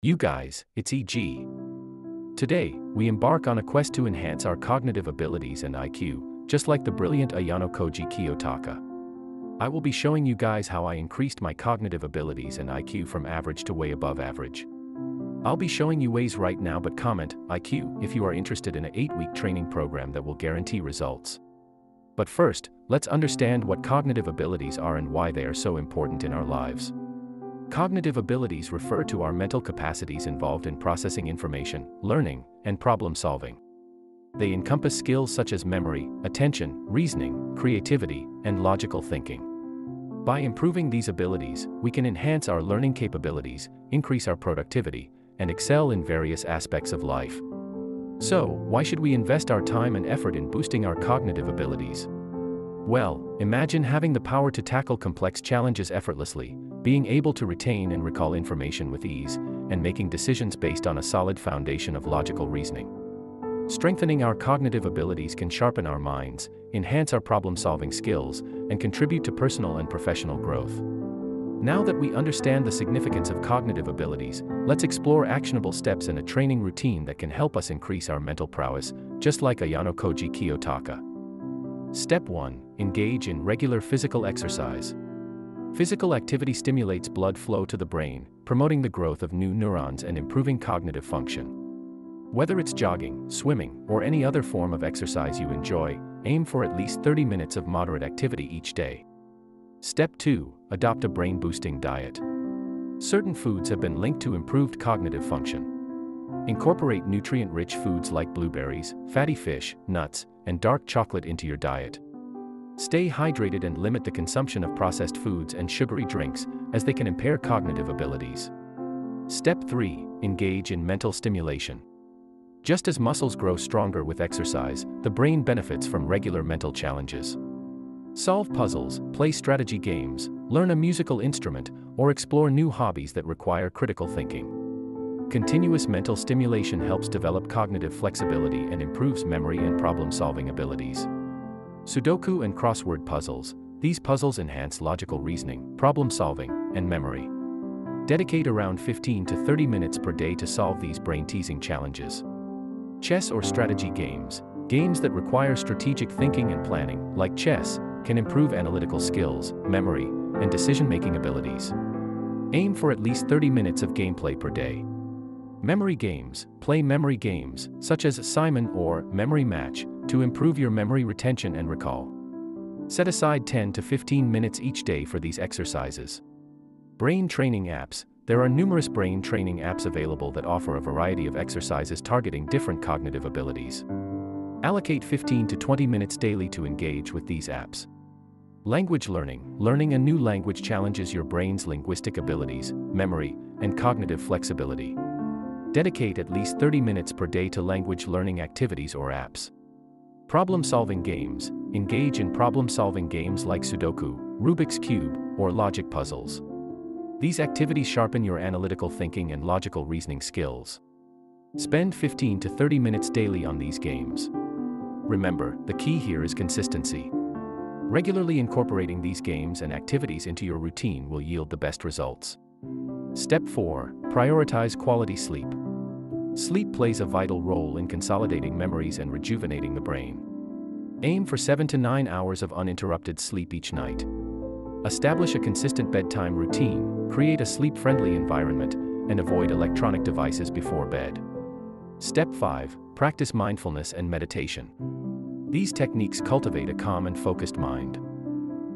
You guys, it's EG. Today, we embark on a quest to enhance our cognitive abilities and IQ, just like the brilliant Ayanokoji Kiyotaka. I will be showing you guys how I increased my cognitive abilities and IQ from average to way above average. I'll be showing you ways right now but comment, IQ, if you are interested in an 8-week training program that will guarantee results. But first, let's understand what cognitive abilities are and why they are so important in our lives. Cognitive abilities refer to our mental capacities involved in processing information, learning, and problem solving. They encompass skills such as memory, attention, reasoning, creativity, and logical thinking. By improving these abilities, we can enhance our learning capabilities, increase our productivity, and excel in various aspects of life. So, why should we invest our time and effort in boosting our cognitive abilities? Well, imagine having the power to tackle complex challenges effortlessly, being able to retain and recall information with ease, and making decisions based on a solid foundation of logical reasoning. Strengthening our cognitive abilities can sharpen our minds, enhance our problem-solving skills, and contribute to personal and professional growth. Now that we understand the significance of cognitive abilities, let's explore actionable steps in a training routine that can help us increase our mental prowess, just like Ayanokoji Kiyotaka. Step 1. Engage in regular physical exercise. Physical activity stimulates blood flow to the brain, promoting the growth of new neurons and improving cognitive function. Whether it's jogging, swimming, or any other form of exercise you enjoy, aim for at least 30 minutes of moderate activity each day. Step 2. Adopt a brain-boosting diet. Certain foods have been linked to improved cognitive function. Incorporate nutrient-rich foods like blueberries, fatty fish, nuts, and dark chocolate into your diet. Stay hydrated and limit the consumption of processed foods and sugary drinks, as they can impair cognitive abilities. Step 3. Engage in mental stimulation. Just as muscles grow stronger with exercise, the brain benefits from regular mental challenges. Solve puzzles, play strategy games, learn a musical instrument, or explore new hobbies that require critical thinking. Continuous mental stimulation helps develop cognitive flexibility and improves memory and problem-solving abilities. Sudoku and crossword puzzles, these puzzles enhance logical reasoning, problem solving, and memory. Dedicate around 15 to 30 minutes per day to solve these brain-teasing challenges. Chess or strategy games, games that require strategic thinking and planning, like chess, can improve analytical skills, memory, and decision-making abilities. Aim for at least 30 minutes of gameplay per day. Memory games, play memory games, such as Simon or Memory Match, to improve your memory retention and recall. Set aside 10 to 15 minutes each day for these exercises. Brain training apps. There are numerous brain training apps available that offer a variety of exercises targeting different cognitive abilities. Allocate 15 to 20 minutes daily to engage with these apps. Language learning. Learning a new language challenges your brain's linguistic abilities, memory, and cognitive flexibility. Dedicate at least 30 minutes per day to language learning activities or apps. Problem-solving games. Engage in problem-solving games like Sudoku, Rubik's Cube, or logic puzzles. These activities sharpen your analytical thinking and logical reasoning skills. Spend 15 to 30 minutes daily on these games. Remember, the key here is consistency. Regularly incorporating these games and activities into your routine will yield the best results. Step 4. Prioritize quality sleep. Sleep plays a vital role in consolidating memories and rejuvenating the brain. Aim for 7 to 9 hours of uninterrupted sleep each night. Establish a consistent bedtime routine, create a sleep-friendly environment, and avoid electronic devices before bed. Step 5. Practice mindfulness and meditation. These techniques cultivate a calm and focused mind.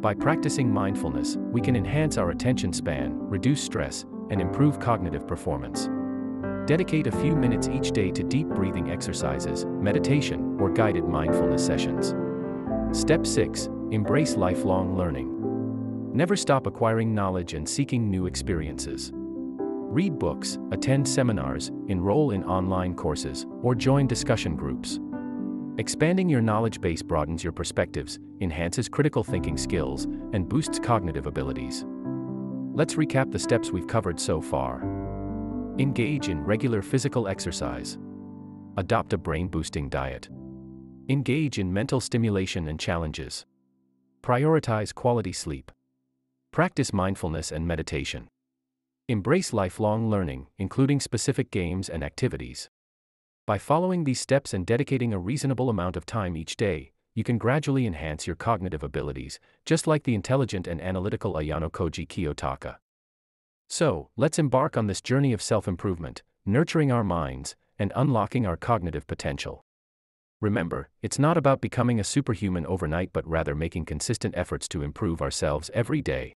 By practicing mindfulness, we can enhance our attention span, reduce stress, and improve cognitive performance. Dedicate a few minutes each day to deep breathing exercises, meditation, or guided mindfulness sessions. Step 6. Embrace lifelong learning. Never stop acquiring knowledge and seeking new experiences. Read books, attend seminars, enroll in online courses, or join discussion groups. Expanding your knowledge base broadens your perspectives, enhances critical thinking skills, and boosts cognitive abilities. Let's recap the steps we've covered so far. Engage in regular physical exercise. Adopt a brain-boosting diet. Engage in mental stimulation and challenges. Prioritize quality sleep. Practice mindfulness and meditation. Embrace lifelong learning, including specific games and activities. By following these steps and dedicating a reasonable amount of time each day, you can gradually enhance your cognitive abilities, just like the intelligent and analytical Ayanokoji Kiyotaka. So, let's embark on this journey of self improvement, nurturing our minds, and unlocking our cognitive potential. Remember, it's not about becoming a superhuman overnight but rather making consistent efforts to improve ourselves every day.